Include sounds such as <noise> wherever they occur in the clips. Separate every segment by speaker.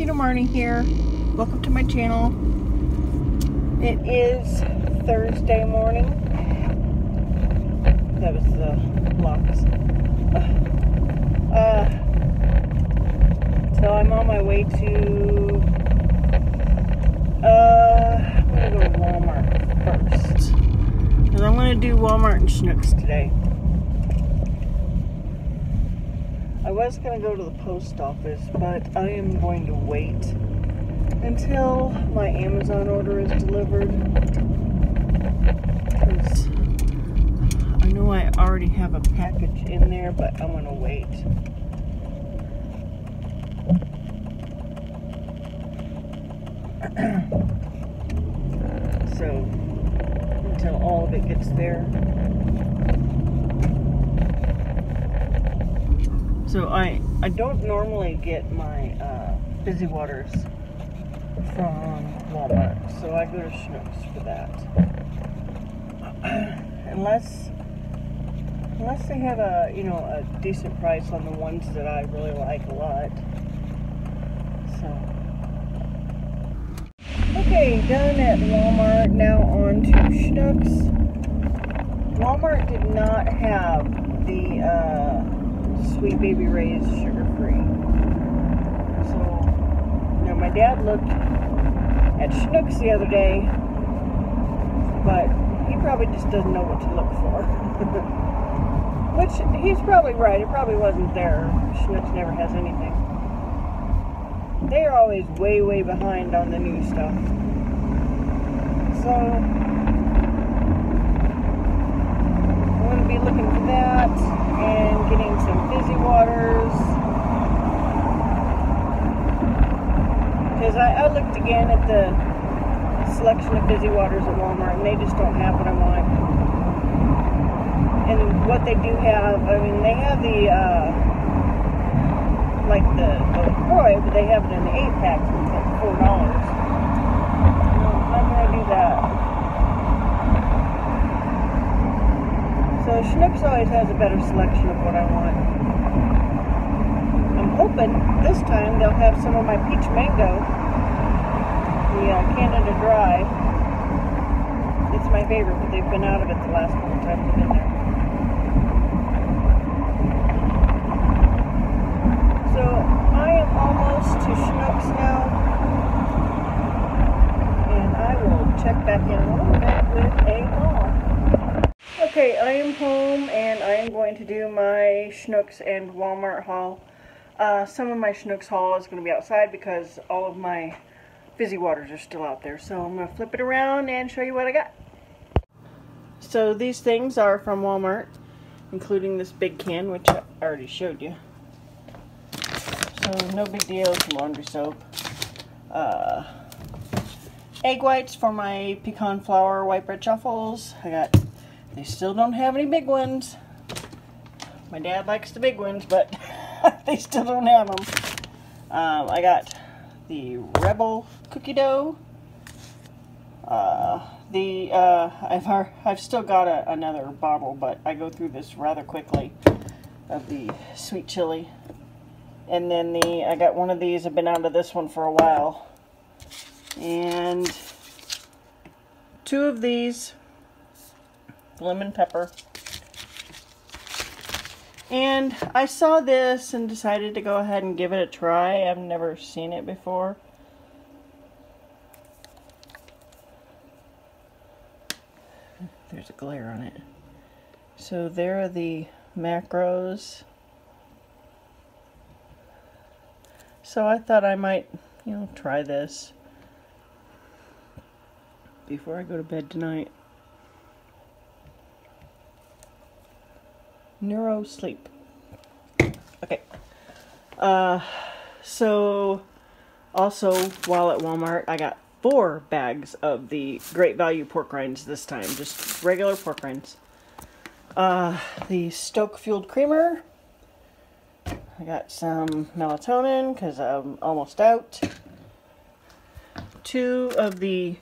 Speaker 1: Keto Marny here. Welcome to my channel. It is Thursday morning. That was the locks. Uh, so I'm on my way to. Uh, I'm gonna go to Walmart first. And I'm gonna do Walmart and Schnucks today. I was going to go to the post office, but I am going to wait until my Amazon order is delivered. Because I know I already have a package in there, but I'm going to wait. <clears throat> so, until all of it gets there. So I I don't normally get my uh, fizzy waters from Walmart, so I go to Schnucks for that. <clears throat> unless unless they have a you know a decent price on the ones that I really like a lot. So okay, done at Walmart. Now on to Schnucks. Walmart did not have the. Uh, Sweet Baby Ray's sugar free. So, now my dad looked at Schnucks the other day, but he probably just doesn't know what to look for. <laughs> Which, he's probably right, it probably wasn't there. Schnucks never has anything. They are always way, way behind on the new stuff. So, I'm going to be looking for that and getting some fizzy waters. Because I, I looked again at the selection of fizzy waters at Walmart and they just don't have what I want. And what they do have, I mean, they have the, uh, like the, the LaCroix, but they have it in the 8 pack for $4. I'm going to do that. So Schnucks always has a better selection of what I want. I'm hoping this time they'll have some of my peach mango, the uh, Canada Dry. It's my favorite, but they've been out of it the last couple times I've been there. So I am almost to Schnucks now, and I will check back in a little bit with a haul. Okay, I am home and I am going to do my Schnucks and Walmart haul. Uh, some of my Schnucks haul is going to be outside because all of my fizzy waters are still out there. So I'm going to flip it around and show you what I got. So these things are from Walmart, including this big can, which I already showed you. So no big deal, some laundry soap. Uh, egg whites for my pecan flour white bread chaffles. I got they still don't have any big ones. My dad likes the big ones, but <laughs> they still don't have them. Um, I got the Rebel cookie dough. Uh, the uh, I've I've still got a, another bottle, but I go through this rather quickly of the sweet chili. And then the I got one of these. I've been out of this one for a while. And two of these lemon pepper. And I saw this and decided to go ahead and give it a try. I've never seen it before. There's a glare on it. So there are the macros. So I thought I might, you know, try this before I go to bed tonight. Neuro sleep. Okay. Uh, so also while at Walmart, I got four bags of the Great Value pork rinds this time, just regular pork rinds. Uh, the Stoke Fueled Creamer. I got some melatonin because I'm almost out. Two of the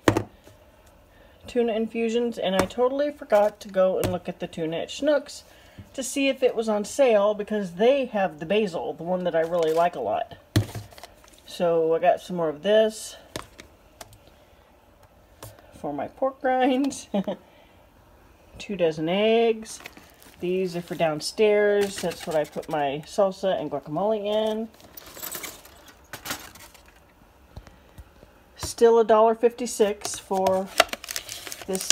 Speaker 1: tuna infusions, and I totally forgot to go and look at the tuna at Schnucks to see if it was on sale because they have the basil, the one that I really like a lot. So I got some more of this for my pork rinds. <laughs> Two dozen eggs. These are for downstairs. That's what I put my salsa and guacamole in. Still a dollar fifty-six for this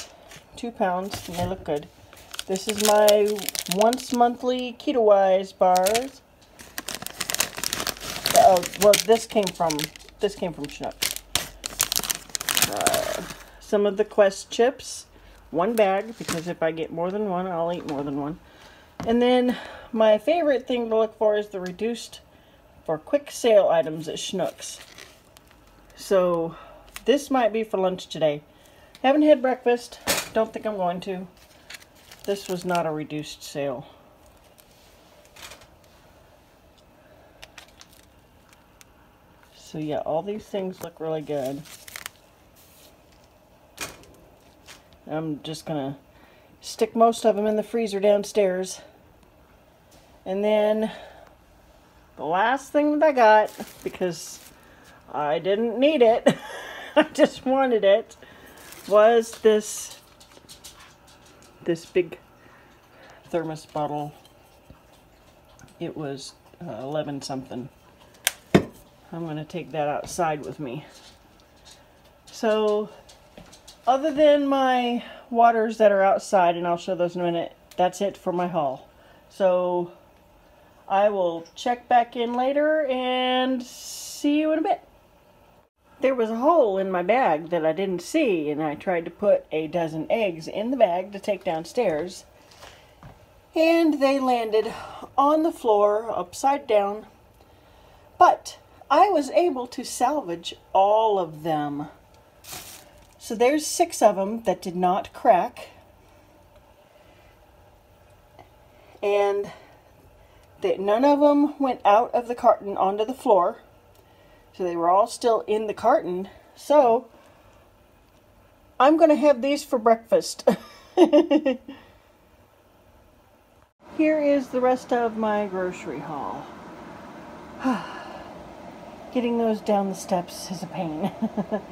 Speaker 1: two pounds, and they look good. This is my once monthly Keto Wise bars. Oh, well, this came from this came from Schnuck. Uh, some of the Quest chips, one bag because if I get more than one, I'll eat more than one. And then my favorite thing to look for is the reduced for quick sale items at Schnucks. So this might be for lunch today. Haven't had breakfast. Don't think I'm going to. This was not a reduced sale. So yeah, all these things look really good. I'm just going to stick most of them in the freezer downstairs. And then the last thing that I got, because I didn't need it, <laughs> I just wanted it, was this this big thermos bottle. It was uh, 11 something. I'm going to take that outside with me. So, other than my waters that are outside, and I'll show those in a minute, that's it for my haul. So, I will check back in later and see you in a bit. There was a hole in my bag that I didn't see, and I tried to put a dozen eggs in the bag to take downstairs. And they landed on the floor, upside down. But I was able to salvage all of them. So there's six of them that did not crack. And that none of them went out of the carton onto the floor. So they were all still in the carton. So I'm going to have these for breakfast. <laughs> Here is the rest of my grocery haul. <sighs> Getting those down the steps is a pain.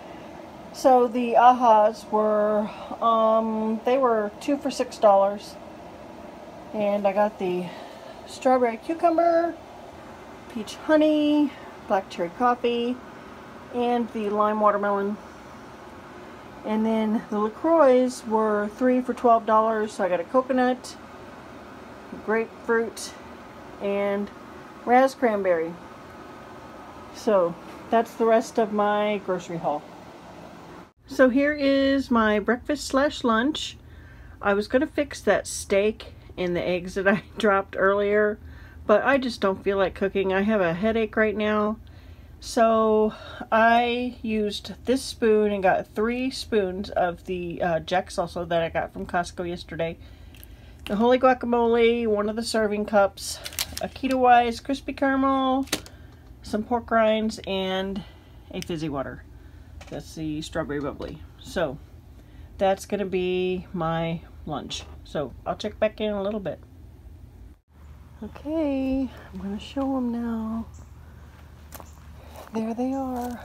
Speaker 1: <laughs> so the ahas were, um, they were two for six dollars. And I got the strawberry cucumber, peach honey, black cherry coffee, and the lime watermelon. And then the LaCroix were three for $12. So I got a coconut, grapefruit, and razz cranberry. So that's the rest of my grocery haul. So here is my breakfast slash lunch. I was going to fix that steak and the eggs that I <laughs> dropped earlier but I just don't feel like cooking. I have a headache right now. So I used this spoon and got three spoons of the uh, Salsa that I got from Costco yesterday. The Holy Guacamole, one of the serving cups, a Keto Wise Crispy Caramel, some pork rinds, and a fizzy water. That's the strawberry bubbly. So that's going to be my lunch. So I'll check back in a little bit. Okay, I'm going to show them now. There they are.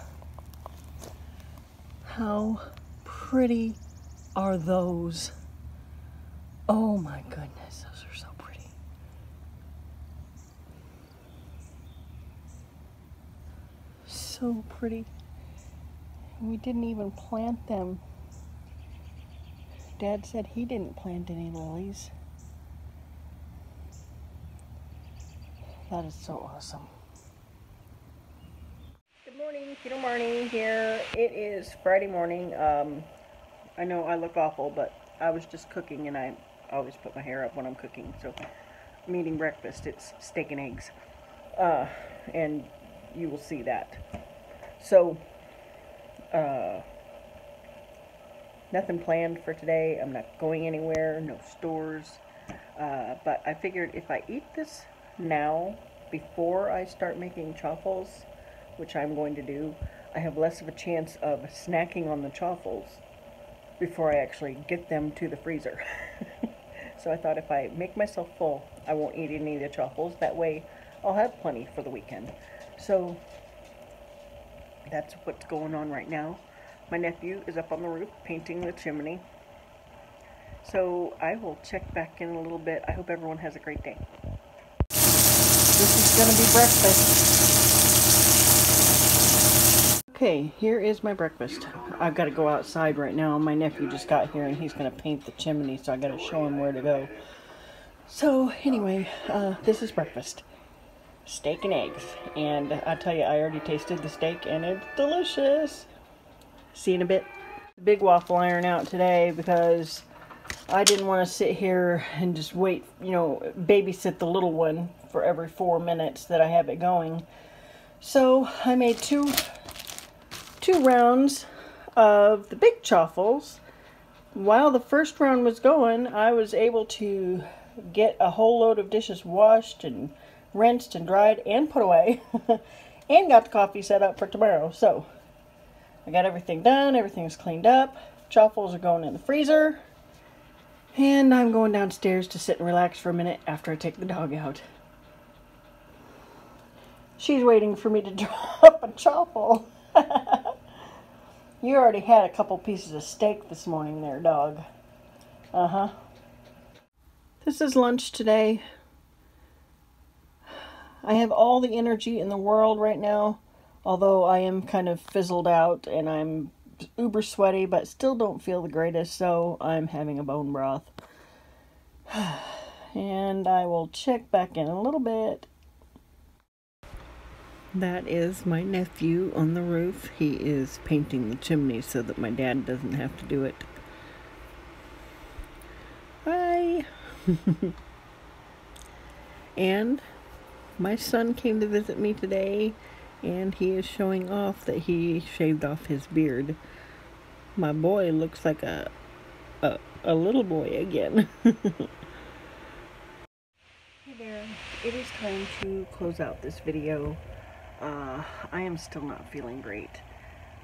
Speaker 1: How pretty are those? Oh my goodness, those are so pretty. So pretty. We didn't even plant them. Dad said he didn't plant any lilies. That is so awesome. Good morning, Keto Marny here. It is Friday morning. Um, I know I look awful, but I was just cooking and I always put my hair up when I'm cooking. So I'm eating breakfast. It's steak and eggs. Uh, and you will see that. So, uh, nothing planned for today. I'm not going anywhere, no stores. Uh, but I figured if I eat this now before I start making chaffles, which I'm going to do, I have less of a chance of snacking on the chaffles before I actually get them to the freezer. <laughs> so I thought if I make myself full, I won't eat any of the chaffles. That way I'll have plenty for the weekend. So that's what's going on right now. My nephew is up on the roof painting the chimney. So I will check back in a little bit. I hope everyone has a great day. Going to be breakfast. Okay, here is my breakfast. I've got to go outside right now. My nephew just got here and he's going to paint the chimney, so I got to show him where to go. So anyway, uh, this is breakfast. Steak and eggs. And I tell you, I already tasted the steak and it's delicious. See you in a bit. Big waffle iron out today because I didn't want to sit here and just wait, you know, babysit the little one for every four minutes that I have it going. So I made two, two rounds of the big chaffles. While the first round was going, I was able to get a whole load of dishes washed and rinsed and dried and put away <laughs> and got the coffee set up for tomorrow. So I got everything done. Everything's cleaned up. Chaffles are going in the freezer. And I'm going downstairs to sit and relax for a minute after I take the dog out. She's waiting for me to <laughs> drop a chaffle. <laughs> you already had a couple pieces of steak this morning there, dog. Uh-huh. This is lunch today. I have all the energy in the world right now, although I am kind of fizzled out and I'm uber sweaty, but still don't feel the greatest, so I'm having a bone broth. <sighs> and I will check back in a little bit. That is my nephew on the roof. He is painting the chimney so that my dad doesn't have to do it. Hi! <laughs> and my son came to visit me today and he is showing off that he shaved off his beard. My boy looks like a a, a little boy again. <laughs> hey there, it is time to close out this video. Uh, I am still not feeling great.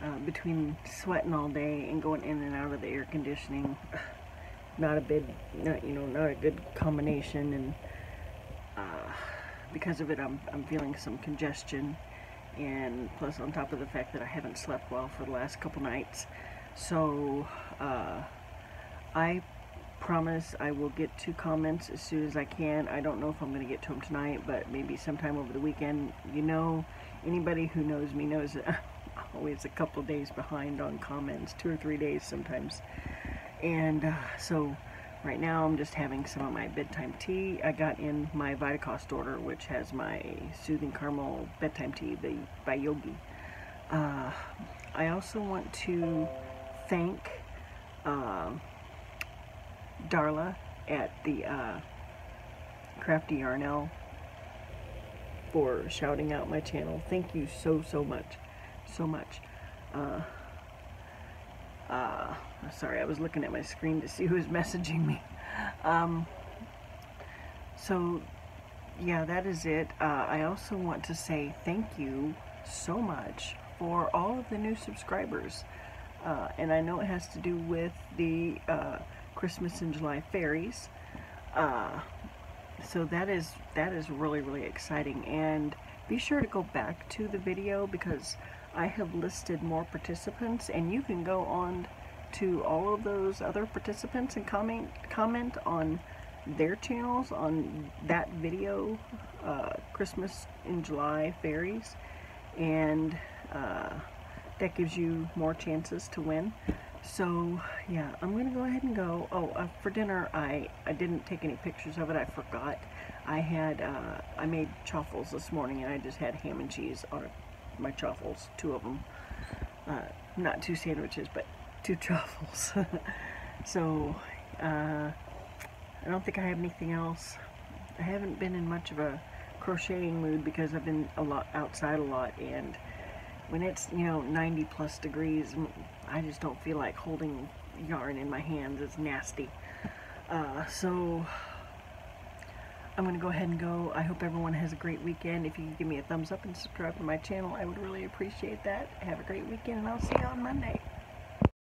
Speaker 1: Uh, between sweating all day and going in and out of the air conditioning, <sighs> not a big, not you know, not a good combination, and uh, because of it, I'm I'm feeling some congestion, and plus on top of the fact that I haven't slept well for the last couple nights, so uh, I promise I will get to comments as soon as I can. I don't know if I'm going to get to them tonight, but maybe sometime over the weekend. You know, anybody who knows me knows that I'm always a couple days behind on comments, two or three days sometimes. And uh, so right now I'm just having some of my bedtime tea. I got in my Vitacost order, which has my Soothing Caramel Bedtime Tea the, by Yogi. Uh, I also want to thank uh, Darla at the uh, Crafty Yarn Owl for shouting out my channel. Thank you so, so much. So much. Uh, uh, sorry, I was looking at my screen to see who was <laughs> messaging me. Um, so, yeah, that is it. Uh, I also want to say thank you so much for all of the new subscribers. Uh, and I know it has to do with the uh, Christmas in July fairies. Uh, so that is that is really really exciting. And be sure to go back to the video because I have listed more participants and you can go on to all of those other participants and comment comment on their channels on that video uh, Christmas in July fairies. And uh, that gives you more chances to win so yeah I'm gonna go ahead and go. Oh uh, for dinner I I didn't take any pictures of it. I forgot. I had uh, I made chaffles this morning and I just had ham and cheese on my chaffles, two of them uh, not two sandwiches but two <laughs> chaffles. so uh, I don't think I have anything else. I haven't been in much of a crocheting mood because I've been a lot outside a lot and when it's you know 90 plus degrees I just don't feel like holding yarn in my hands it's nasty uh, so I'm going to go ahead and go. I hope everyone has a great weekend. If you give me a thumbs up and subscribe to my channel, I would really appreciate that. Have a great weekend, and I'll see you on Monday.